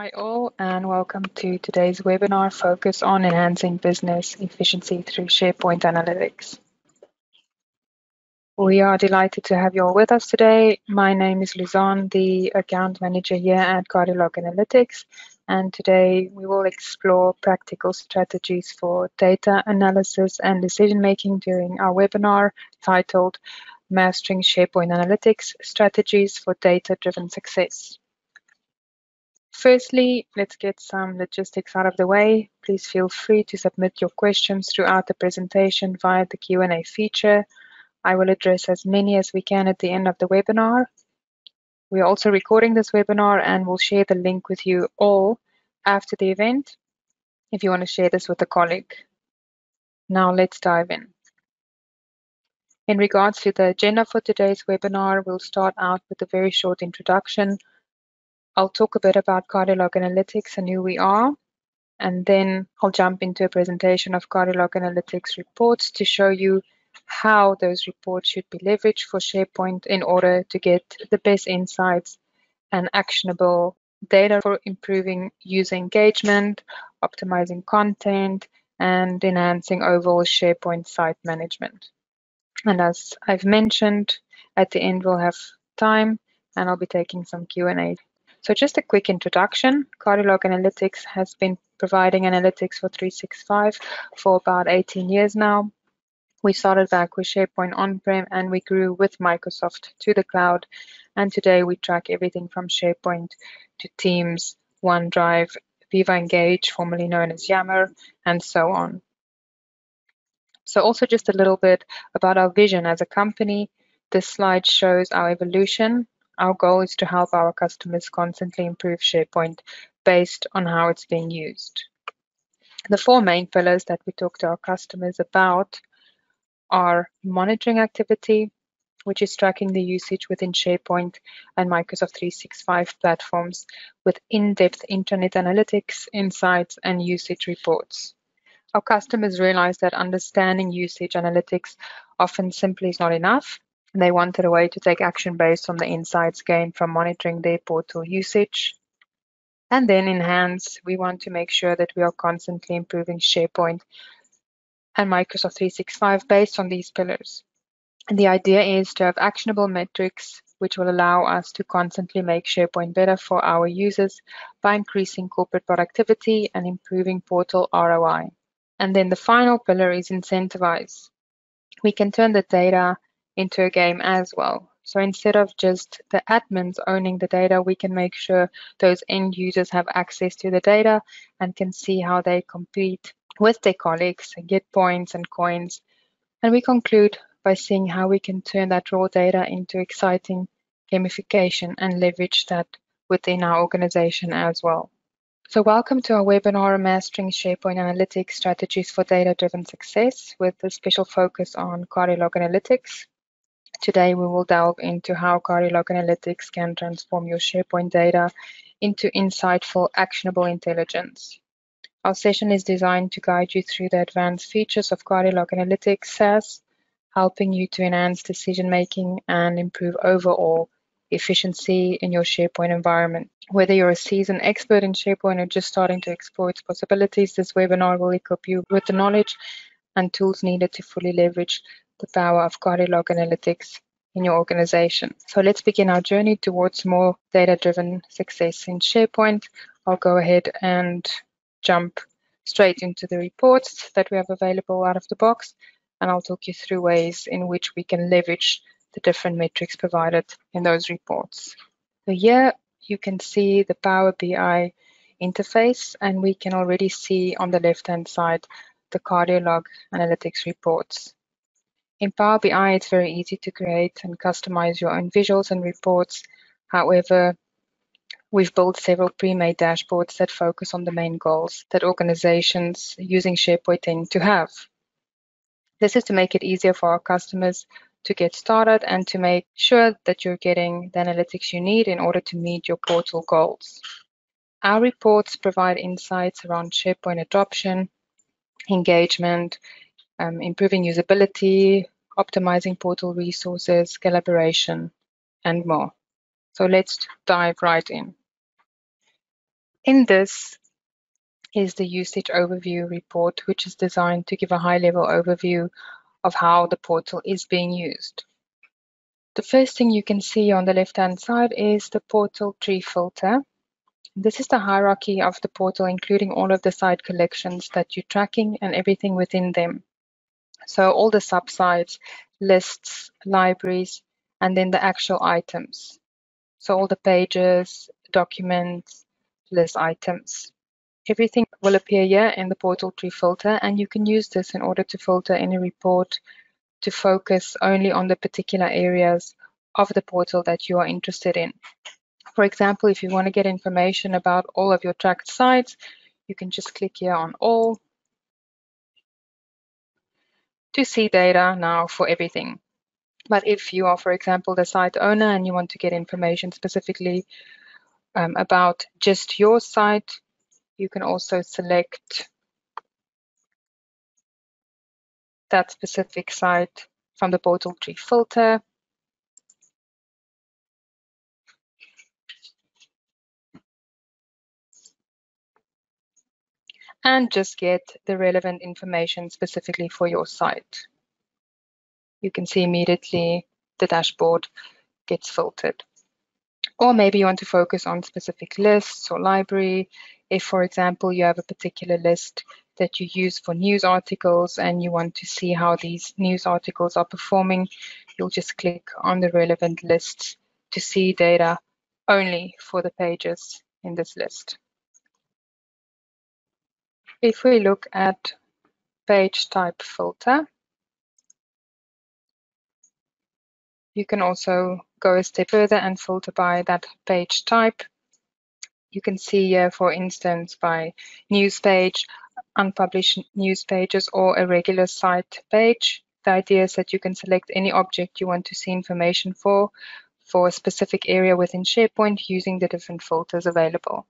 Hi all and welcome to today's webinar focused on enhancing business efficiency through SharePoint Analytics. We are delighted to have you all with us today. My name is Luzon, the account manager here at Cardiolog Analytics and today we will explore practical strategies for data analysis and decision making during our webinar titled Mastering SharePoint Analytics Strategies for Data-Driven Success. Firstly, let's get some logistics out of the way. Please feel free to submit your questions throughout the presentation via the Q&A feature. I will address as many as we can at the end of the webinar. We are also recording this webinar and we'll share the link with you all after the event if you want to share this with a colleague. Now let's dive in. In regards to the agenda for today's webinar, we'll start out with a very short introduction I'll talk a bit about Cardiolog Analytics and who we are, and then I'll jump into a presentation of Cardiolog Analytics reports to show you how those reports should be leveraged for SharePoint in order to get the best insights and actionable data for improving user engagement, optimizing content, and enhancing overall SharePoint site management. And as I've mentioned, at the end we'll have time and I'll be taking some Q&A. So just a quick introduction. Cardiolog Analytics has been providing analytics for 365 for about 18 years now. We started back with SharePoint on-prem and we grew with Microsoft to the cloud. And today we track everything from SharePoint to Teams, OneDrive, Viva Engage, formerly known as Yammer, and so on. So also just a little bit about our vision as a company. This slide shows our evolution our goal is to help our customers constantly improve SharePoint based on how it's being used. The four main pillars that we talk to our customers about are monitoring activity, which is tracking the usage within SharePoint and Microsoft 365 platforms with in-depth internet analytics, insights, and usage reports. Our customers realize that understanding usage analytics often simply is not enough they wanted a way to take action based on the insights gained from monitoring their portal usage. And then enhance, we want to make sure that we are constantly improving SharePoint and Microsoft 365 based on these pillars. And the idea is to have actionable metrics which will allow us to constantly make SharePoint better for our users by increasing corporate productivity and improving portal ROI. And then the final pillar is incentivize. We can turn the data into a game as well. So instead of just the admins owning the data, we can make sure those end users have access to the data and can see how they compete with their colleagues and get points and coins. And we conclude by seeing how we can turn that raw data into exciting gamification and leverage that within our organization as well. So welcome to our webinar, Mastering SharePoint Analytics Strategies for Data-Driven Success with a special focus on Cardiolog Analytics. Today, we will delve into how Cardiolog Analytics can transform your SharePoint data into insightful, actionable intelligence. Our session is designed to guide you through the advanced features of Cardiolog Analytics SaaS, helping you to enhance decision making and improve overall efficiency in your SharePoint environment. Whether you're a seasoned expert in SharePoint or just starting to explore its possibilities, this webinar will equip you with the knowledge and tools needed to fully leverage the power of Cardiolog Analytics in your organization. So let's begin our journey towards more data-driven success in SharePoint. I'll go ahead and jump straight into the reports that we have available out of the box, and I'll talk you through ways in which we can leverage the different metrics provided in those reports. So here you can see the Power BI interface, and we can already see on the left-hand side the Cardiolog Analytics reports. In Power BI, it's very easy to create and customize your own visuals and reports. However, we've built several pre-made dashboards that focus on the main goals that organizations using SharePoint tend to have. This is to make it easier for our customers to get started and to make sure that you're getting the analytics you need in order to meet your portal goals. Our reports provide insights around SharePoint adoption, engagement, um, improving usability, optimizing portal resources, collaboration, and more. So let's dive right in. In this is the usage overview report, which is designed to give a high-level overview of how the portal is being used. The first thing you can see on the left-hand side is the portal tree filter. This is the hierarchy of the portal, including all of the site collections that you're tracking and everything within them. So all the subsites, lists, libraries, and then the actual items. So all the pages, documents, list items. Everything will appear here in the portal tree filter, and you can use this in order to filter any report to focus only on the particular areas of the portal that you are interested in. For example, if you want to get information about all of your tracked sites, you can just click here on all to see data now for everything. But if you are, for example, the site owner and you want to get information specifically um, about just your site, you can also select that specific site from the portal tree filter. And just get the relevant information specifically for your site. You can see immediately the dashboard gets filtered. Or maybe you want to focus on specific lists or library. If, for example, you have a particular list that you use for news articles and you want to see how these news articles are performing, you'll just click on the relevant lists to see data only for the pages in this list. If we look at page type filter, you can also go a step further and filter by that page type. You can see here, for instance, by news page, unpublished news pages or a regular site page. The idea is that you can select any object you want to see information for, for a specific area within SharePoint using the different filters available.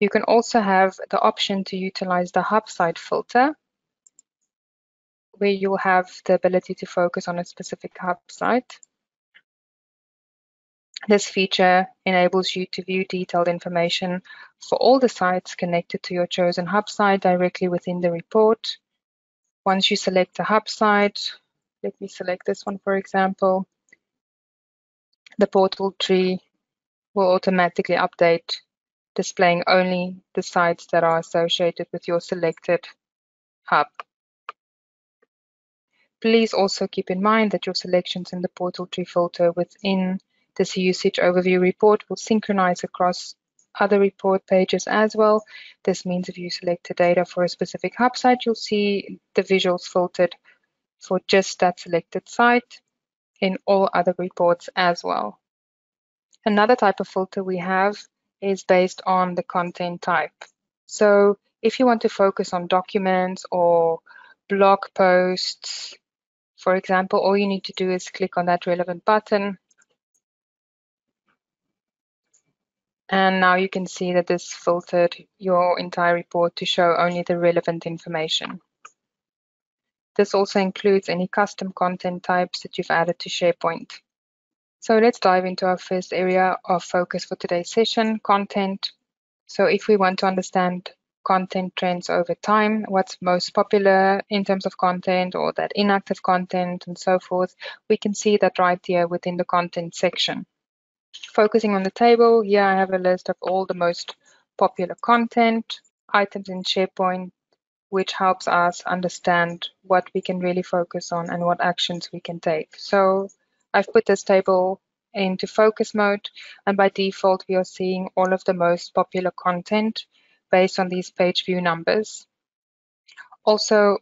You can also have the option to utilize the hub site filter, where you'll have the ability to focus on a specific hub site. This feature enables you to view detailed information for all the sites connected to your chosen hub site directly within the report. Once you select a hub site, let me select this one for example, the portal tree will automatically update, displaying only the sites that are associated with your selected hub. Please also keep in mind that your selections in the portal tree filter within this usage overview report will synchronize across other report pages as well. This means if you select the data for a specific hub site, you'll see the visuals filtered for just that selected site in all other reports as well. Another type of filter we have is based on the content type. So if you want to focus on documents or blog posts, for example, all you need to do is click on that relevant button And now you can see that this filtered your entire report to show only the relevant information. This also includes any custom content types that you've added to SharePoint. So let's dive into our first area of focus for today's session, content. So if we want to understand content trends over time, what's most popular in terms of content or that inactive content and so forth, we can see that right here within the content section. Focusing on the table, here I have a list of all the most popular content items in SharePoint, which helps us understand what we can really focus on and what actions we can take. So I've put this table into focus mode, and by default, we are seeing all of the most popular content based on these page view numbers. Also,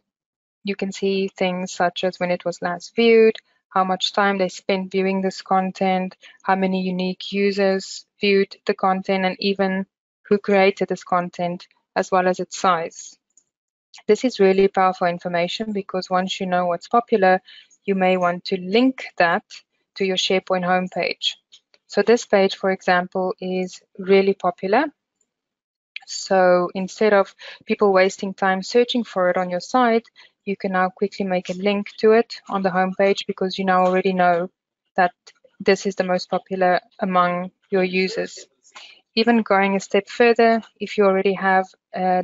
you can see things such as when it was last viewed, how much time they spent viewing this content, how many unique users viewed the content, and even who created this content, as well as its size. This is really powerful information because once you know what's popular, you may want to link that to your SharePoint homepage. So this page, for example, is really popular. So instead of people wasting time searching for it on your site, you can now quickly make a link to it on the homepage because you now already know that this is the most popular among your users. Even going a step further, if you already have a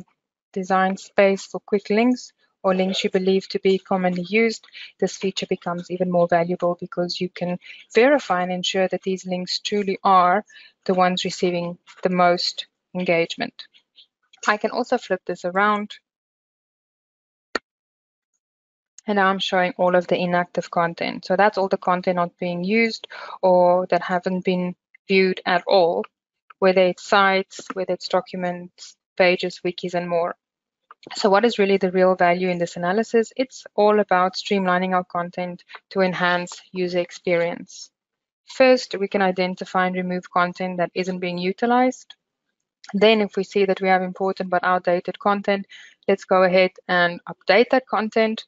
design space for quick links or links you believe to be commonly used, this feature becomes even more valuable because you can verify and ensure that these links truly are the ones receiving the most engagement. I can also flip this around and now I'm showing all of the inactive content. So that's all the content not being used or that haven't been viewed at all, whether it's sites, whether it's documents, pages, wikis, and more. So what is really the real value in this analysis? It's all about streamlining our content to enhance user experience. First, we can identify and remove content that isn't being utilized. Then if we see that we have important but outdated content, let's go ahead and update that content.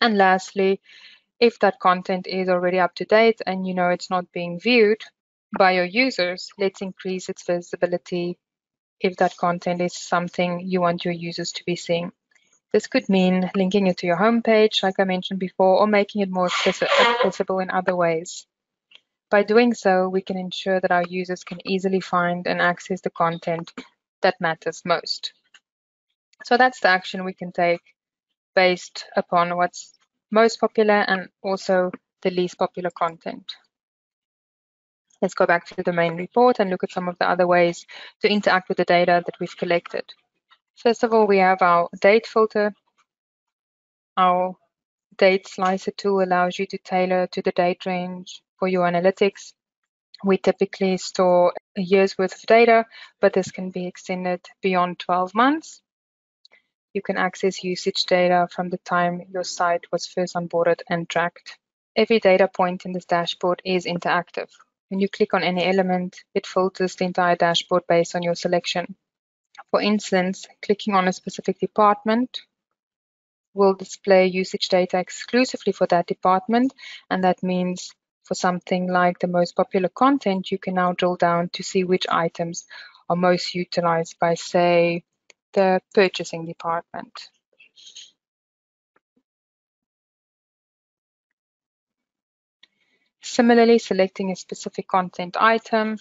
And lastly, if that content is already up to date and you know it's not being viewed by your users, let's increase its visibility if that content is something you want your users to be seeing. This could mean linking it to your homepage, like I mentioned before, or making it more accessible in other ways. By doing so, we can ensure that our users can easily find and access the content that matters most. So that's the action we can take based upon what's most popular and also the least popular content. Let's go back to the main report and look at some of the other ways to interact with the data that we've collected. First of all, we have our date filter. Our date slicer tool allows you to tailor to the date range for your analytics. We typically store a year's worth of data, but this can be extended beyond 12 months. You can access usage data from the time your site was first onboarded and tracked. Every data point in this dashboard is interactive. When you click on any element, it filters the entire dashboard based on your selection. For instance, clicking on a specific department will display usage data exclusively for that department, and that means for something like the most popular content, you can now drill down to see which items are most utilized by, say, the purchasing department. Similarly, selecting a specific content item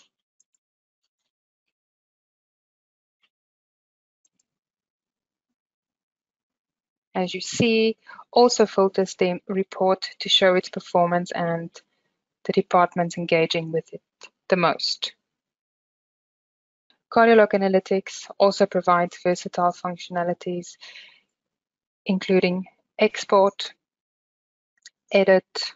as you see, also filters the report to show its performance and the departments engaging with it the most. Cardiolog Analytics also provides versatile functionalities, including export, edit,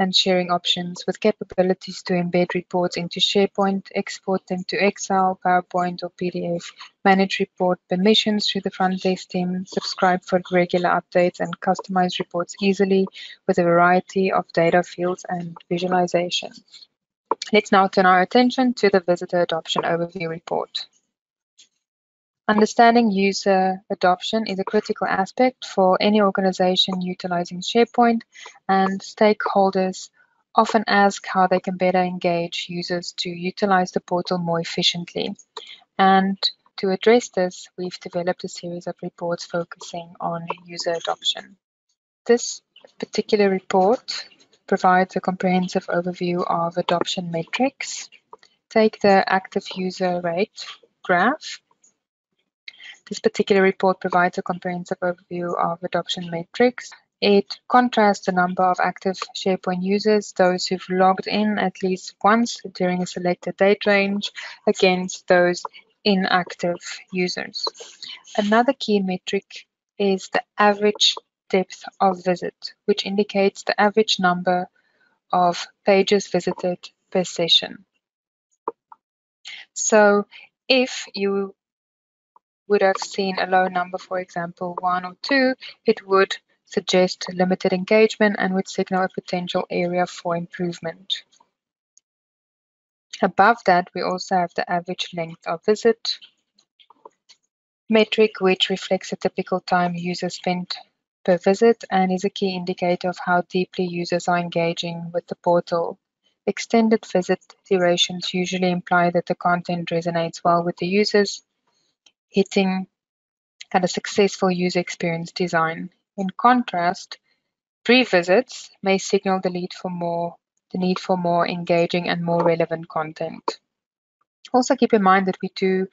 and sharing options with capabilities to embed reports into SharePoint, export them to Excel, PowerPoint, or PDF, manage report permissions through the front desk team, subscribe for regular updates, and customize reports easily with a variety of data fields and visualizations. Let's now turn our attention to the Visitor Adoption Overview report. Understanding user adoption is a critical aspect for any organization utilizing SharePoint, and stakeholders often ask how they can better engage users to utilize the portal more efficiently. And to address this, we've developed a series of reports focusing on user adoption. This particular report provides a comprehensive overview of adoption metrics. Take the active user rate graph this particular report provides a comprehensive overview of adoption metrics. It contrasts the number of active SharePoint users, those who've logged in at least once during a selected date range, against those inactive users. Another key metric is the average depth of visit, which indicates the average number of pages visited per session. So if you would have seen a low number, for example, one or two, it would suggest limited engagement and would signal a potential area for improvement. Above that, we also have the average length of visit metric, which reflects the typical time users spent per visit and is a key indicator of how deeply users are engaging with the portal. Extended visit durations usually imply that the content resonates well with the users hitting at a successful user experience design. In contrast, pre-visits may signal the need for more the need for more engaging and more relevant content. Also keep in mind that we do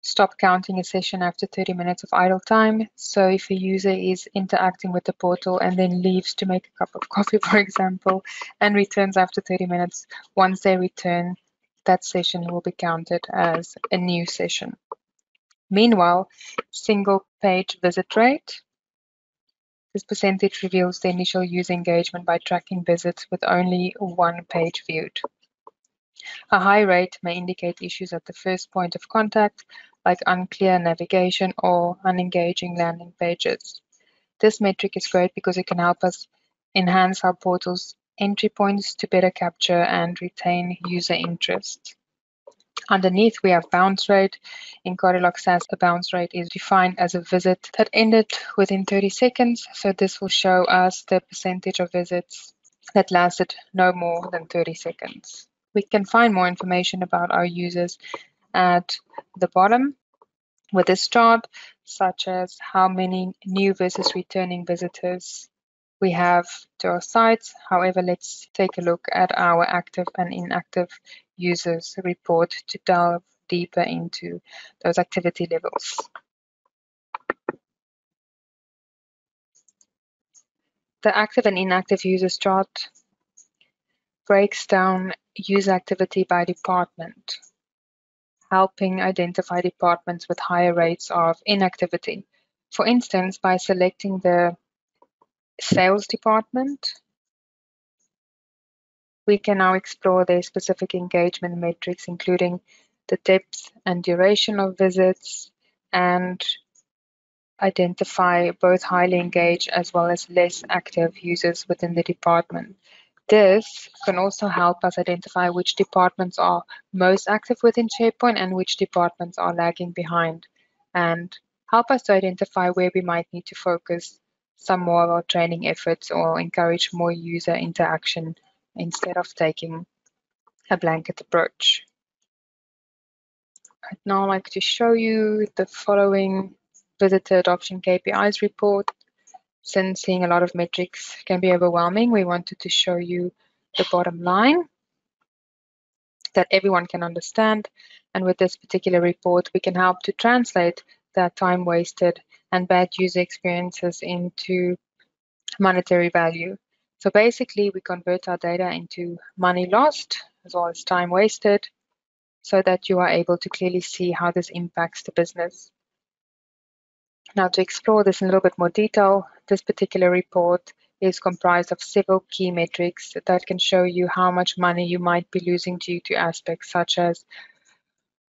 stop counting a session after 30 minutes of idle time. So if a user is interacting with the portal and then leaves to make a cup of coffee, for example, and returns after 30 minutes, once they return, that session will be counted as a new session. Meanwhile, single page visit rate. This percentage reveals the initial user engagement by tracking visits with only one page viewed. A high rate may indicate issues at the first point of contact, like unclear navigation or unengaging landing pages. This metric is great because it can help us enhance our portal's entry points to better capture and retain user interest. Underneath, we have bounce rate. In SaaS, a bounce rate is defined as a visit that ended within 30 seconds. So this will show us the percentage of visits that lasted no more than 30 seconds. We can find more information about our users at the bottom with this chart, such as how many new versus returning visitors we have to our sites. However, let's take a look at our active and inactive users report to delve deeper into those activity levels. The active and inactive users chart breaks down user activity by department, helping identify departments with higher rates of inactivity. For instance, by selecting the sales department, we can now explore their specific engagement metrics, including the depth and duration of visits, and identify both highly engaged as well as less active users within the department. This can also help us identify which departments are most active within SharePoint and which departments are lagging behind, and help us to identify where we might need to focus some more of our training efforts or encourage more user interaction instead of taking a blanket approach. I'd now like to show you the following visitor adoption KPIs report. Since seeing a lot of metrics can be overwhelming, we wanted to show you the bottom line that everyone can understand. And with this particular report, we can help to translate that time wasted and bad user experiences into monetary value. So basically, we convert our data into money lost as well as time wasted so that you are able to clearly see how this impacts the business. Now, to explore this in a little bit more detail, this particular report is comprised of several key metrics that can show you how much money you might be losing due to aspects such as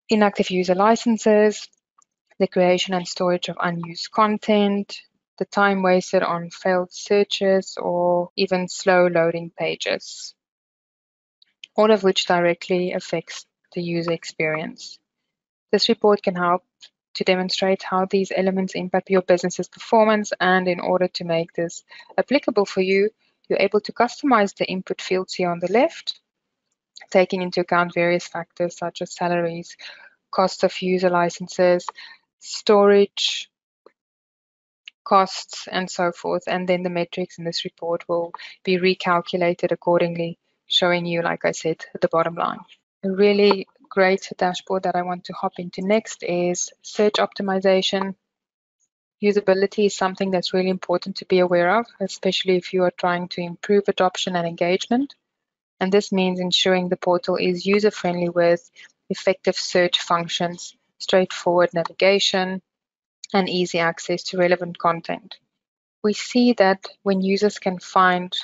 inactive user licenses, the creation and storage of unused content, the time wasted on failed searches, or even slow loading pages, all of which directly affects the user experience. This report can help to demonstrate how these elements impact your business's performance and in order to make this applicable for you, you're able to customize the input fields here on the left, taking into account various factors such as salaries, cost of user licenses, storage costs, and so forth. And then the metrics in this report will be recalculated accordingly, showing you, like I said, the bottom line. A really great dashboard that I want to hop into next is search optimization. Usability is something that's really important to be aware of, especially if you are trying to improve adoption and engagement. And this means ensuring the portal is user-friendly with effective search functions straightforward navigation, and easy access to relevant content. We see that when users can find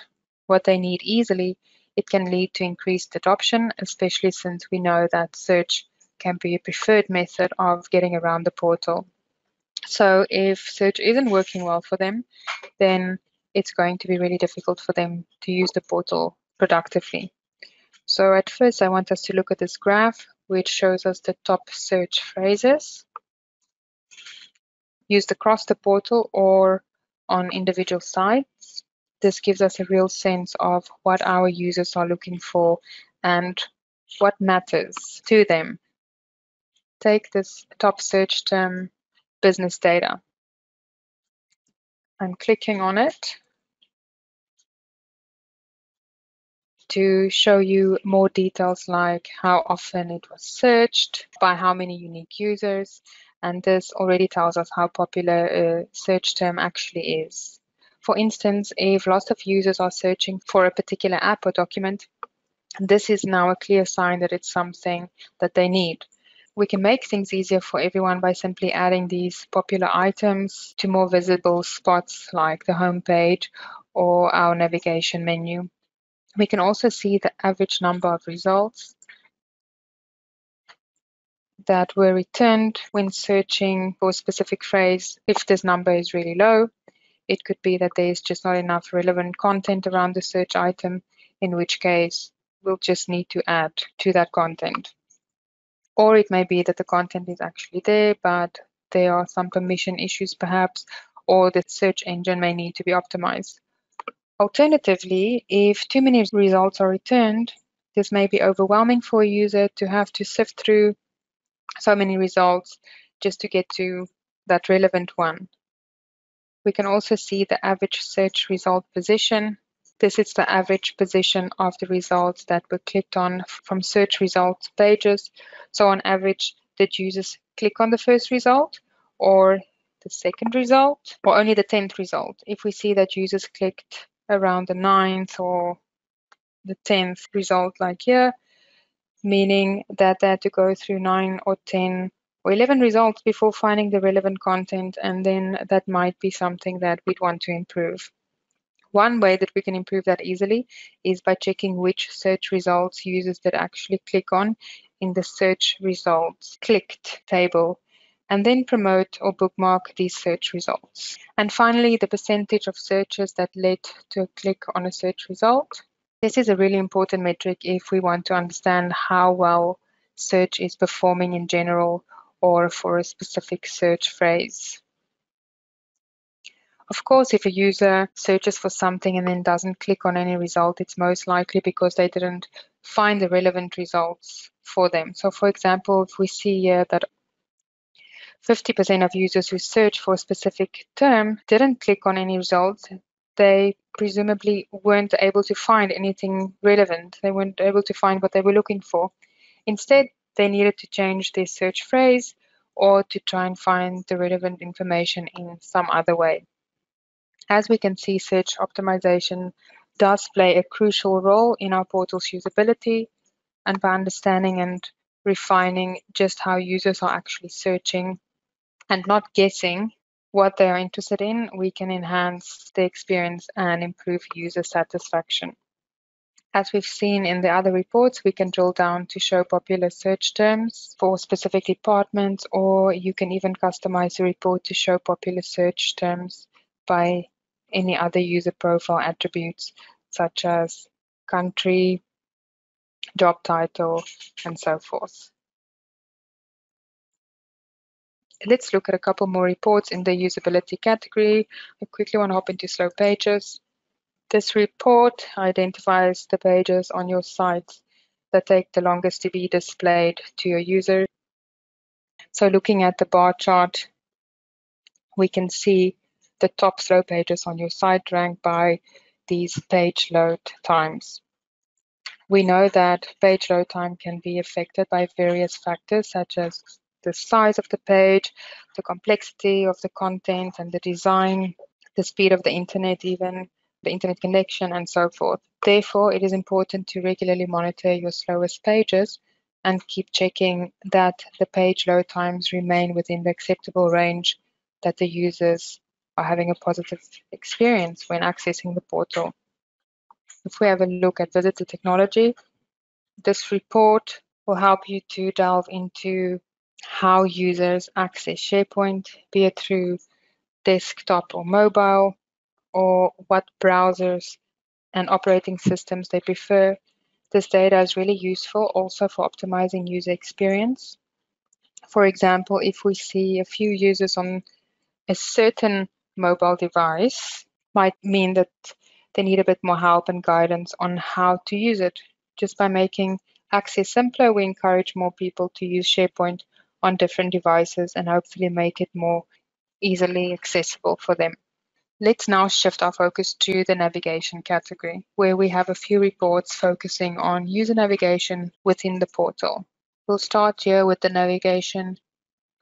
what they need easily, it can lead to increased adoption, especially since we know that search can be a preferred method of getting around the portal. So if search isn't working well for them, then it's going to be really difficult for them to use the portal productively. So at first, I want us to look at this graph which shows us the top search phrases used across the portal or on individual sites. This gives us a real sense of what our users are looking for and what matters to them. Take this top search term, business data. I'm clicking on it. To show you more details like how often it was searched, by how many unique users, and this already tells us how popular a search term actually is. For instance, if lots of users are searching for a particular app or document, this is now a clear sign that it's something that they need. We can make things easier for everyone by simply adding these popular items to more visible spots like the home page or our navigation menu. We can also see the average number of results that were returned when searching for a specific phrase. If this number is really low, it could be that there's just not enough relevant content around the search item, in which case we'll just need to add to that content. Or it may be that the content is actually there, but there are some permission issues perhaps, or the search engine may need to be optimized. Alternatively, if too many results are returned, this may be overwhelming for a user to have to sift through so many results just to get to that relevant one. We can also see the average search result position. This is the average position of the results that were clicked on from search results pages. So on average, did users click on the first result or the second result or only the 10th result? If we see that users clicked around the ninth or the 10th result like here, meaning that they had to go through 9 or 10 or 11 results before finding the relevant content, and then that might be something that we'd want to improve. One way that we can improve that easily is by checking which search results users that actually click on in the search results clicked table and then promote or bookmark these search results. And finally, the percentage of searches that led to a click on a search result. This is a really important metric if we want to understand how well search is performing in general or for a specific search phrase. Of course, if a user searches for something and then doesn't click on any result, it's most likely because they didn't find the relevant results for them. So for example, if we see here that 50% of users who searched for a specific term didn't click on any results. They presumably weren't able to find anything relevant. They weren't able to find what they were looking for. Instead, they needed to change their search phrase or to try and find the relevant information in some other way. As we can see, search optimization does play a crucial role in our portal's usability, and by understanding and refining just how users are actually searching and not guessing what they are interested in, we can enhance the experience and improve user satisfaction. As we've seen in the other reports, we can drill down to show popular search terms for specific departments, or you can even customize the report to show popular search terms by any other user profile attributes, such as country, job title, and so forth. Let's look at a couple more reports in the usability category. I quickly want to hop into slow pages. This report identifies the pages on your site that take the longest to be displayed to your user. So looking at the bar chart, we can see the top slow pages on your site ranked by these page load times. We know that page load time can be affected by various factors such as the size of the page, the complexity of the content and the design, the speed of the internet even, the internet connection and so forth. Therefore, it is important to regularly monitor your slowest pages and keep checking that the page load times remain within the acceptable range that the users are having a positive experience when accessing the portal. If we have a look at visitor technology, this report will help you to delve into how users access SharePoint, be it through desktop or mobile, or what browsers and operating systems they prefer. This data is really useful also for optimizing user experience. For example, if we see a few users on a certain mobile device, might mean that they need a bit more help and guidance on how to use it. Just by making access simpler, we encourage more people to use SharePoint on different devices and hopefully make it more easily accessible for them. Let's now shift our focus to the navigation category, where we have a few reports focusing on user navigation within the portal. We'll start here with the navigation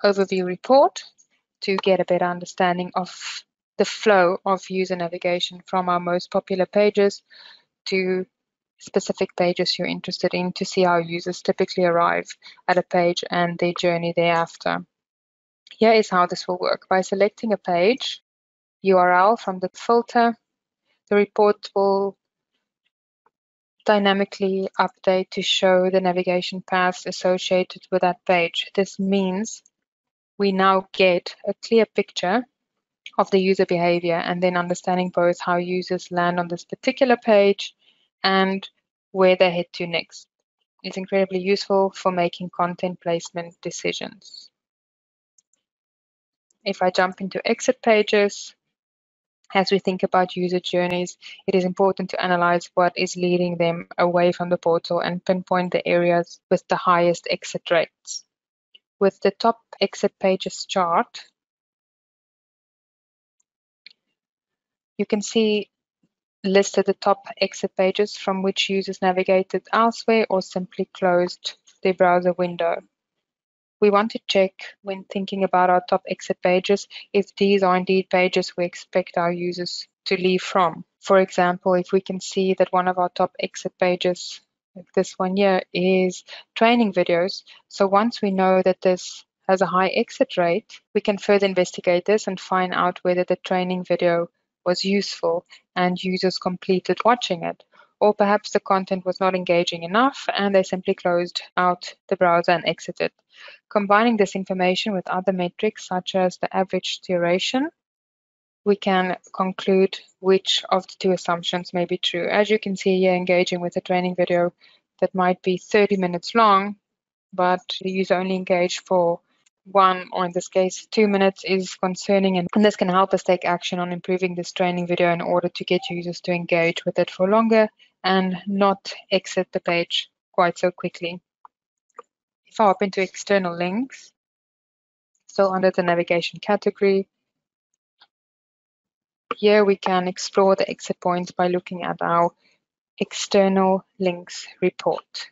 overview report to get a better understanding of the flow of user navigation from our most popular pages to specific pages you're interested in to see how users typically arrive at a page and their journey thereafter. Here is how this will work. By selecting a page URL from the filter, the report will dynamically update to show the navigation paths associated with that page. This means we now get a clear picture of the user behavior and then understanding both how users land on this particular page and where they head to next. It's incredibly useful for making content placement decisions. If I jump into exit pages, as we think about user journeys, it is important to analyze what is leading them away from the portal and pinpoint the areas with the highest exit rates. With the top exit pages chart, you can see listed the top exit pages from which users navigated elsewhere or simply closed their browser window. We want to check when thinking about our top exit pages if these are indeed pages we expect our users to leave from. For example, if we can see that one of our top exit pages, like this one here, is training videos. So once we know that this has a high exit rate, we can further investigate this and find out whether the training video was useful and users completed watching it. Or perhaps the content was not engaging enough and they simply closed out the browser and exited. Combining this information with other metrics such as the average duration, we can conclude which of the two assumptions may be true. As you can see here, engaging with a training video that might be 30 minutes long, but the user only engaged for one, or in this case, two minutes is concerning, and, this can help us take action on improving this training video in order to get users to engage with it for longer and not exit the page quite so quickly. If I hop into external links, still under the navigation category, here we can explore the exit points by looking at our external links report.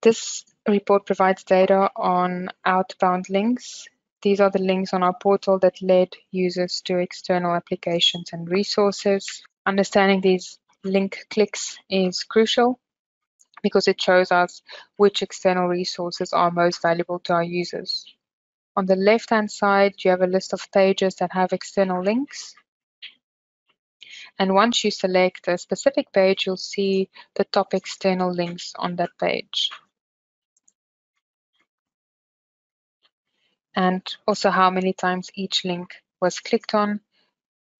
This report provides data on outbound links. These are the links on our portal that led users to external applications and resources. Understanding these link clicks is crucial because it shows us which external resources are most valuable to our users. On the left-hand side, you have a list of pages that have external links. And once you select a specific page, you'll see the top external links on that page. And also how many times each link was clicked on,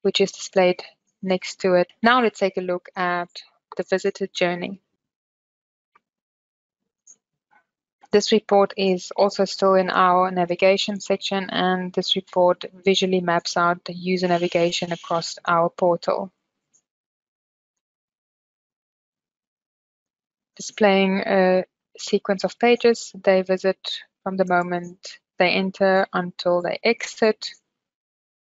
which is displayed next to it. Now let's take a look at the visitor journey. This report is also still in our navigation section and this report visually maps out the user navigation across our portal. Displaying a sequence of pages they visit from the moment they enter until they exit.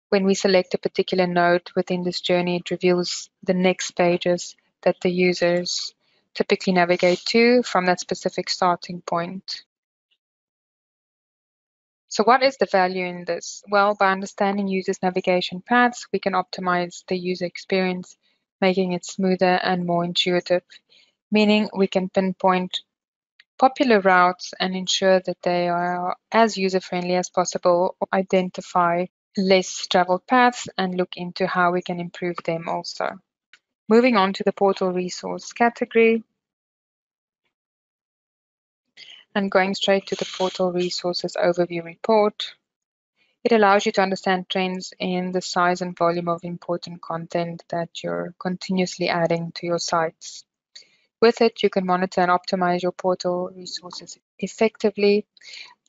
When we select a particular node within this journey, it reveals the next pages that the users typically navigate to from that specific starting point. So what is the value in this? Well, by understanding users' navigation paths, we can optimize the user experience, making it smoother and more intuitive, meaning we can pinpoint popular routes and ensure that they are as user-friendly as possible, identify less traveled paths and look into how we can improve them also. Moving on to the portal resource category and going straight to the portal resources overview report. It allows you to understand trends in the size and volume of important content that you're continuously adding to your sites. With it, you can monitor and optimize your portal resources effectively.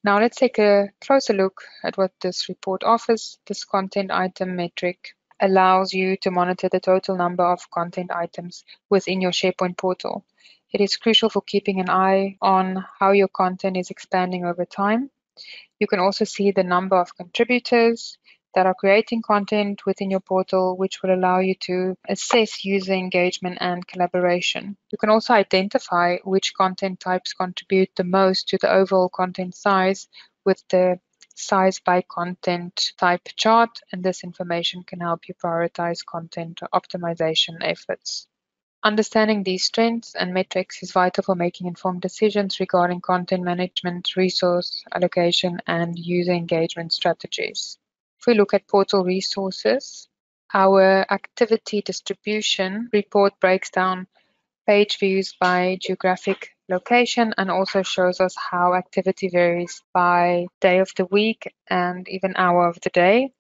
Now let's take a closer look at what this report offers. This content item metric allows you to monitor the total number of content items within your SharePoint portal. It is crucial for keeping an eye on how your content is expanding over time. You can also see the number of contributors that are creating content within your portal, which will allow you to assess user engagement and collaboration. You can also identify which content types contribute the most to the overall content size with the size by content type chart, and this information can help you prioritize content optimization efforts. Understanding these trends and metrics is vital for making informed decisions regarding content management, resource allocation, and user engagement strategies. We look at portal resources, our activity distribution report breaks down page views by geographic location and also shows us how activity varies by day of the week and even hour of the day.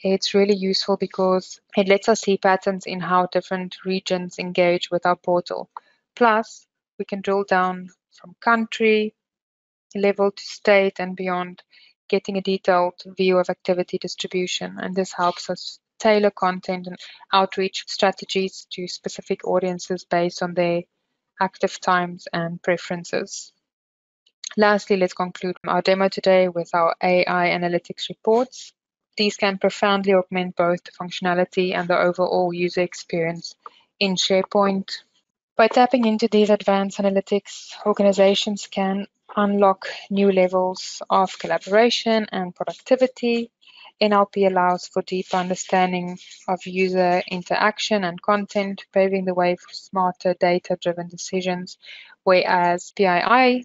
It's really useful because it lets us see patterns in how different regions engage with our portal. Plus, we can drill down from country level to state and beyond, getting a detailed view of activity distribution. And this helps us tailor content and outreach strategies to specific audiences based on their active times and preferences. Lastly, let's conclude our demo today with our AI analytics reports. These can profoundly augment both the functionality and the overall user experience in SharePoint. By tapping into these advanced analytics, organizations can unlock new levels of collaboration and productivity NLP allows for deeper understanding of user interaction and content, paving the way for smarter data-driven decisions, whereas PII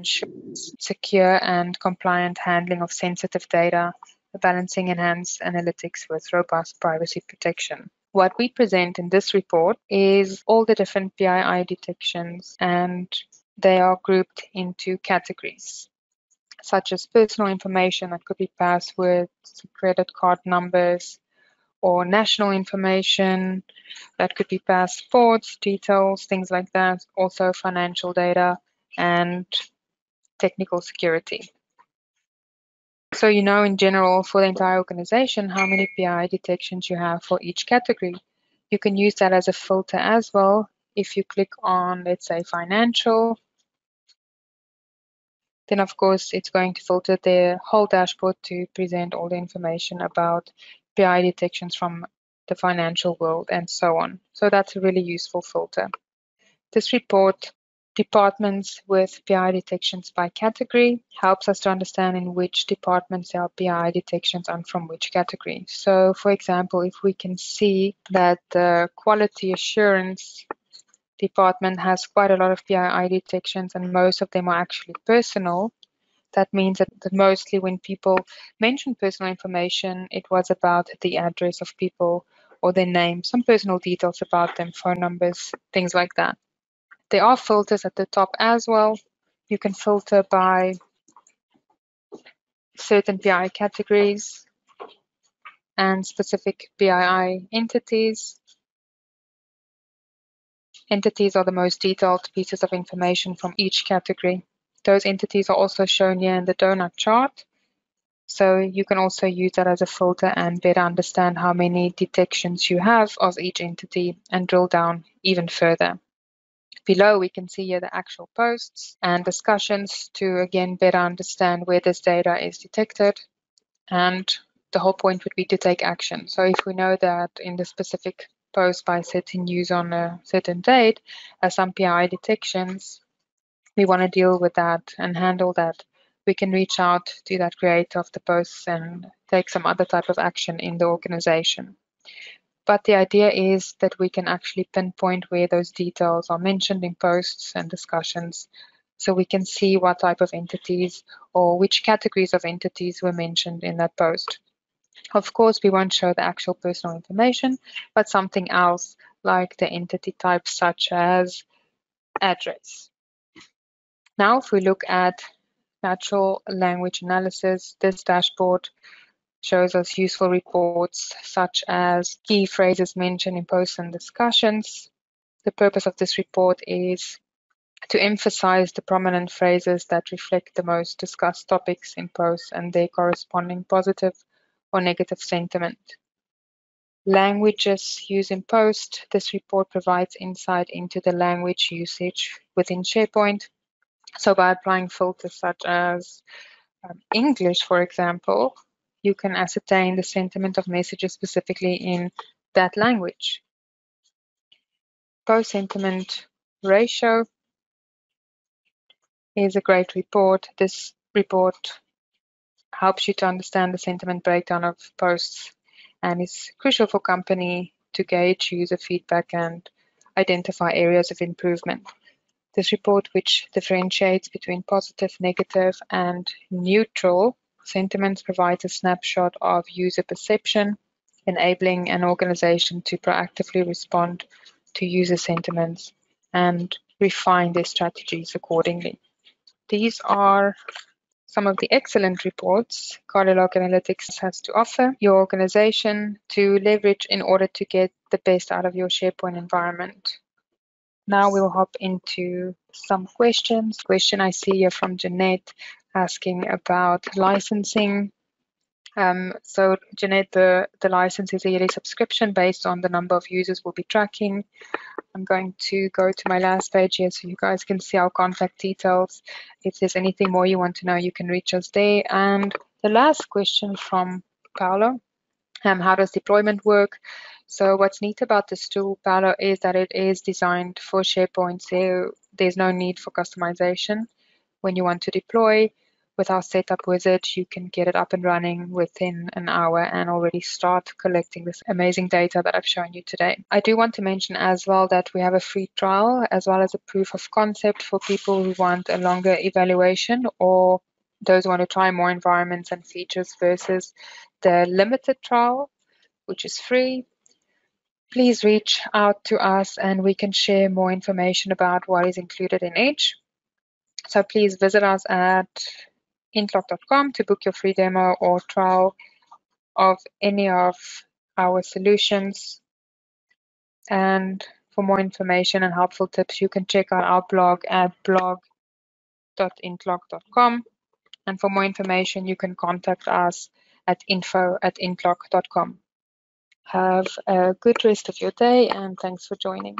secure and compliant handling of sensitive data, balancing enhanced analytics with robust privacy protection. What we present in this report is all the different PII detections and they are grouped into categories such as personal information that could be passwords, credit card numbers, or national information that could be passports, details, things like that, also financial data and technical security. So you know in general for the entire organization how many PI detections you have for each category. You can use that as a filter as well. If you click on, let's say, financial, then of course it's going to filter the whole dashboard to present all the information about PI detections from the financial world and so on. So that's a really useful filter. This report departments with PI detections by category helps us to understand in which departments are PI detections are from which category. So for example, if we can see that the quality assurance department has quite a lot of PII detections and most of them are actually personal. That means that, mostly when people mention personal information, it was about the address of people or their name, some personal details about them, phone numbers, things like that. There are filters at the top as well. You can filter by certain PI categories and specific PII entities. Entities are the most detailed pieces of information from each category. Those entities are also shown here in the donut chart. So you can also use that as a filter and better understand how many detections you have of each entity and drill down even further. Below, we can see here the actual posts and discussions to again better understand where this data is detected. And the whole point would be to take action. So if we know that in the specific post by setting news on a certain date, as some PI detections, we want to deal with that and handle that. We can reach out to that creator of the posts and take some other type of action in the organization. But the idea is that we can actually pinpoint where those details are mentioned in posts and discussions so we can see what type of entities or which categories of entities were mentioned in that post. Of course, we won't show the actual personal information, but something else like the entity type such as address. Now, if we look at natural language analysis, this dashboard shows us useful reports such as key phrases mentioned in posts and discussions. The purpose of this report is to emphasize the prominent phrases that reflect the most discussed topics in posts and their corresponding positive or negative sentiment. Languages used in POST. This report provides insight into the language usage within SharePoint. So by applying filters such as um, English, for example, you can ascertain the sentiment of messages specifically in that language. Post sentiment ratio is a great report. This report helps you to understand the sentiment breakdown of posts and is crucial for company to gauge user feedback and identify areas of improvement. This report, which differentiates between positive, negative, and neutral sentiments, provides a snapshot of user perception, enabling an organization to proactively respond to user sentiments and refine their strategies accordingly. These are some of the excellent reports Cardiolog Analytics has to offer your organization to leverage in order to get the best out of your SharePoint environment. Now we'll hop into some questions. Question I see here from Jeanette asking about licensing. Um, so Jeanette, the, the license is a yearly subscription based on the number of users we'll be tracking. I'm going to go to my last page here so you guys can see our contact details. If there's anything more you want to know, you can reach us there. And the last question from Paolo, um, how does deployment work? So what's neat about this tool, Paolo, is that it is designed for SharePoint, so there's no need for customization. When you want to deploy, with our setup wizard, you can get it up and running within an hour and already start collecting this amazing data that I've shown you today. I do want to mention as well that we have a free trial as well as a proof of concept for people who want a longer evaluation or those who want to try more environments and features versus the limited trial, which is free please reach out to us and we can share more information about what is included in each. So please visit us at intlock.com to book your free demo or trial of any of our solutions. And for more information and helpful tips, you can check out our blog at blog.intlock.com. And for more information, you can contact us at info at intlock.com. Have a good rest of your day and thanks for joining.